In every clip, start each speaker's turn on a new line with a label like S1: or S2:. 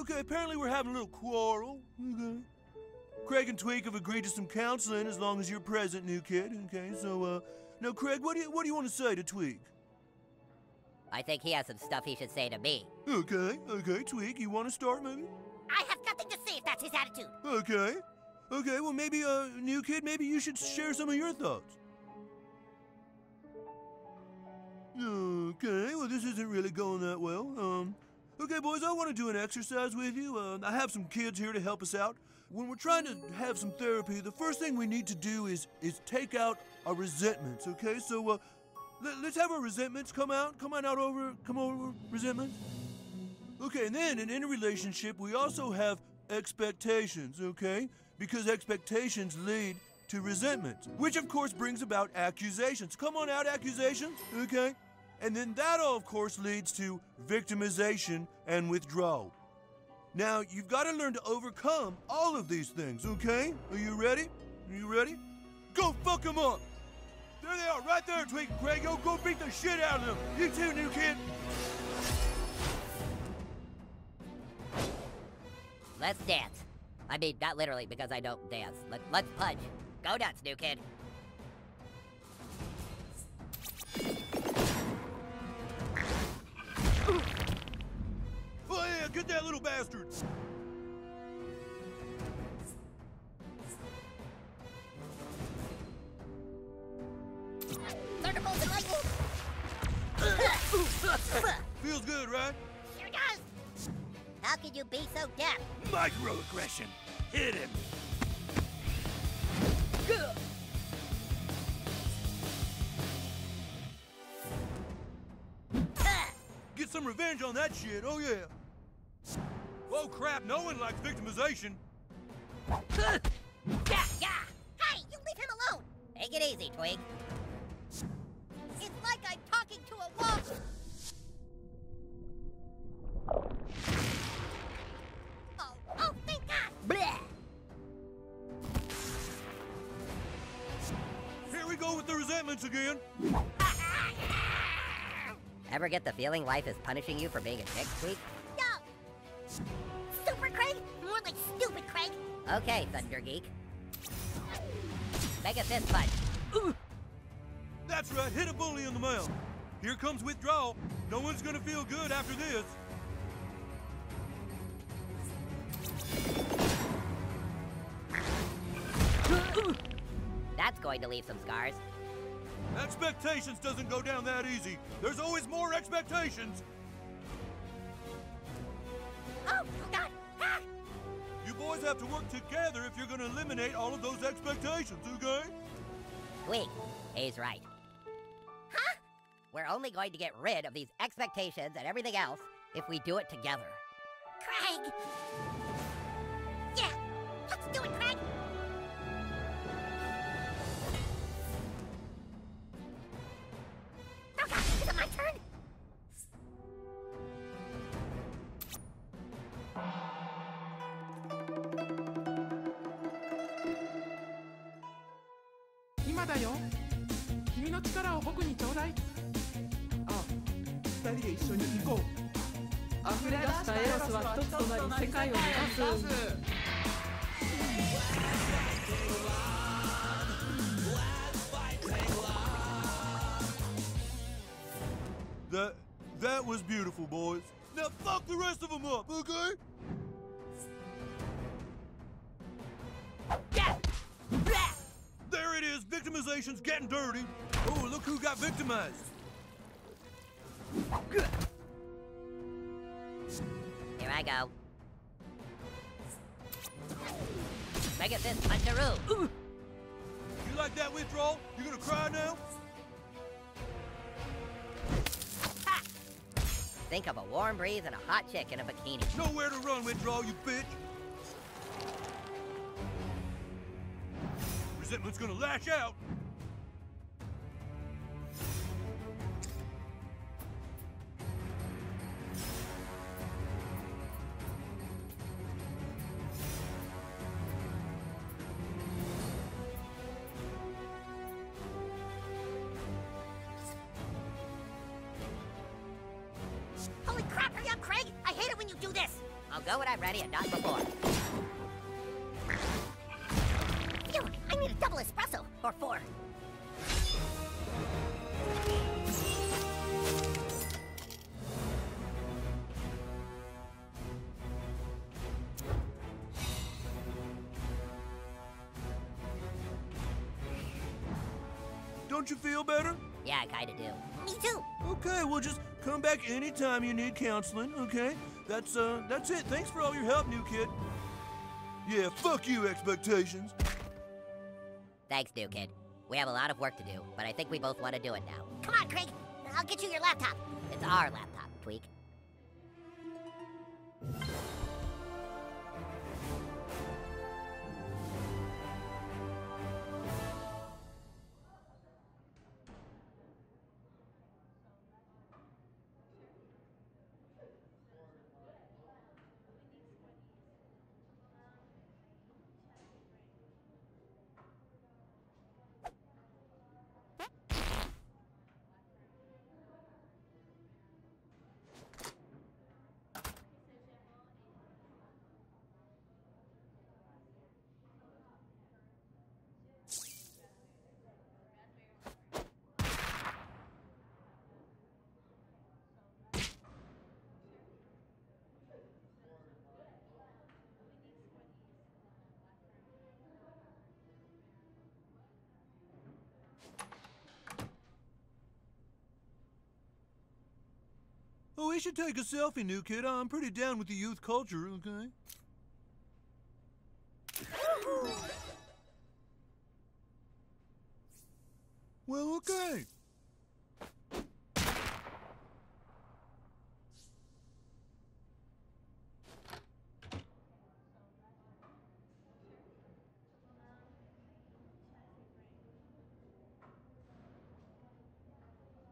S1: okay, apparently we're having a little quarrel. Okay. Craig and Tweek have agreed to some counseling as long as you're present, new kid. Okay, so, uh, now, Craig, what do you, what do you want to say to Tweek?
S2: I think he has some stuff he should say to me.
S1: Okay, okay, Tweek, you want to start, maybe?
S3: I have nothing to say if that's his attitude.
S1: Okay. Okay, well, maybe, uh, new kid, maybe you should share some of your thoughts. Okay, well, this isn't really going that well. Um, okay, boys, I want to do an exercise with you. Uh, I have some kids here to help us out. When we're trying to have some therapy, the first thing we need to do is is take out our resentments. Okay, so uh, let, us have our resentments come out. Come on out over. Come over resentments. Okay, and then in any relationship, we also have expectations. Okay, because expectations lead to resentment, which of course brings about accusations. Come on out, accusations. Okay. And then that, all of course, leads to victimization and withdrawal. Now, you've got to learn to overcome all of these things, okay? Are you ready? Are you ready? Go fuck them up! There they are, right there, Tweek and. Yo, go beat the shit out of them. You too, new kid.
S2: Let's dance. I mean, not literally, because I don't dance. Let, let's punch. Go nuts, new kid.
S1: Oh yeah, get that little bastard!
S3: Thunderbolts and lightning.
S1: Feels good, right?
S3: Sure does. How can you be so deaf?
S1: Microaggression. Hit him. Get some revenge on that shit, oh yeah. Oh crap, no one likes victimization.
S3: Yeah, yeah. Hey, you leave him alone.
S2: Take it easy, Tweek.
S3: It's like I'm talking to a wall. Oh, oh, thank God.
S2: Bleh!
S1: Here we go with the resentments again.
S2: Ever get the feeling life is punishing you for being a dick,
S3: Tweek?
S2: Okay, Thunder Geek. Make a fist punch.
S1: That's right, hit a bully in the mouth. Here comes withdrawal. No one's gonna feel good after this.
S2: That's going to leave some scars.
S1: Expectations doesn't go down that easy. There's always more expectations.
S3: Oh,
S1: boys have to work together if you're gonna eliminate all of those expectations, okay?
S2: Tweek, he's right.
S3: Huh?
S2: We're only going to get rid of these expectations and everything else if we do it together.
S3: Craig.
S4: 今だよ君の力を僕にちょうだい」あ二人で一緒に行こう
S5: 溢れ出したエロスは一つとなり世界を目指す
S1: That that was beautiful, boys. Now fuck the rest of them up, okay? Victimization's getting dirty. Oh, look who got victimized.
S2: Here I go. Make a fist puncheroo.
S1: You like that withdrawal? You gonna cry now? Ha!
S2: Think of a warm breeze and a hot chick in a bikini.
S1: Nowhere to run, withdrawal, you bitch. Resentment's gonna lash out.
S3: Holy crap, hurry up, Craig. I hate it when you do this.
S2: I'll go when I'm ready and not before.
S3: Espresso.
S2: Or four.
S1: Don't you feel better?
S2: Yeah, I kinda do.
S3: Me too.
S1: Okay, well just come back anytime you need counseling, okay? That's uh that's it. Thanks for all your help, new kid. Yeah, fuck you expectations.
S2: Thanks, new kid. We have a lot of work to do, but I think we both want to do it now.
S3: Come on, Craig. I'll get you your laptop.
S2: It's our laptop, Tweek.
S1: Oh, we should take a selfie, new kid. I'm pretty down with the youth culture, okay? Well, okay.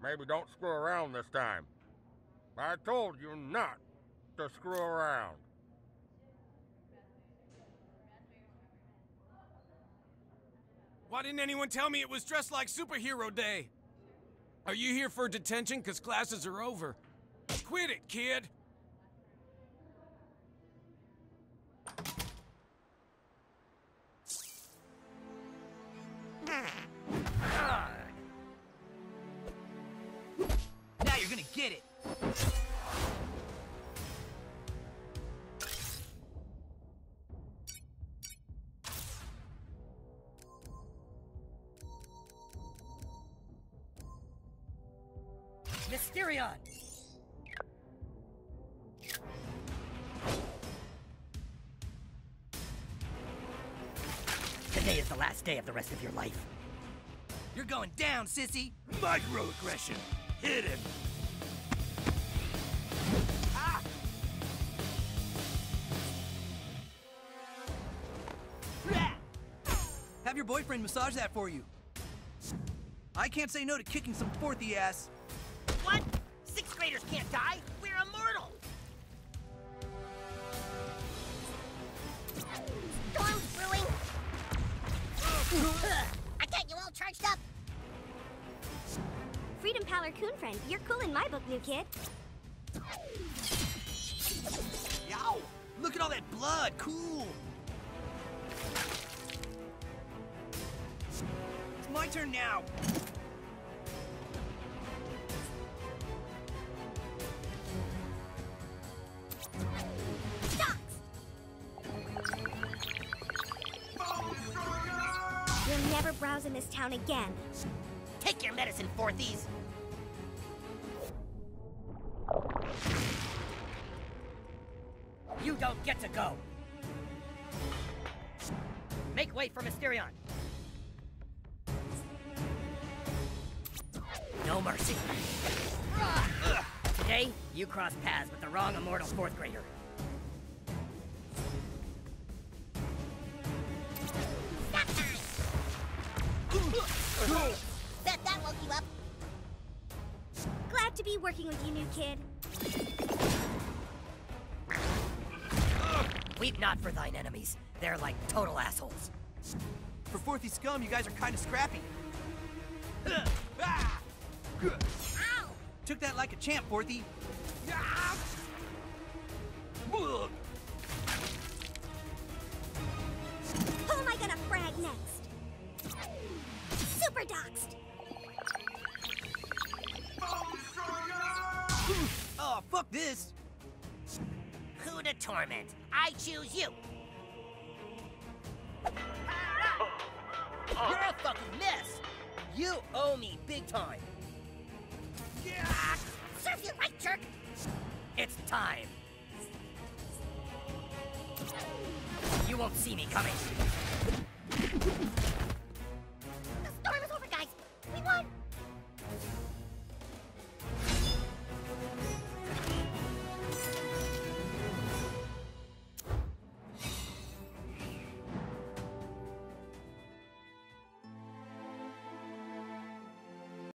S6: Maybe don't screw around this time. I told you not to screw around.
S7: Why didn't anyone tell me it was dressed like superhero day? Are you here for detention because classes are over? Quit it, kid!
S2: Mysterion! Today is the last day of the rest of your life.
S8: You're going down, sissy. Microaggression. Hit him. Boyfriend massage that for you. I can't say no to kicking some fourthy ass.
S3: What? Sixth graders can't die. We're immortal. Storm's brewing. I got you all charged up.
S9: Freedom Pal or Coon Friend, you're cool in my book, new kid.
S8: Yow! Look at all that blood. Cool. My turn now.
S9: You'll never browse in this town again.
S3: Take your medicine, fourthies.
S2: You don't get to go! Make way for Mysterion! No mercy. Today, you cross paths with the wrong immortal fourth grader.
S3: Stop time. Bet that woke you up.
S9: Glad to be working with you, new kid.
S2: Weep not for thine enemies. They're like total assholes.
S8: For fourthy scum, you guys are kind of scrappy. took that like a champ, Forthy.
S1: Am I gonna frag next? Super doxed!
S8: oh, fuck this!
S2: Who to torment? I choose you! You're a fucking mess! You owe me big time!
S3: Serve you right, jerk!
S2: It's time. You won't see me coming.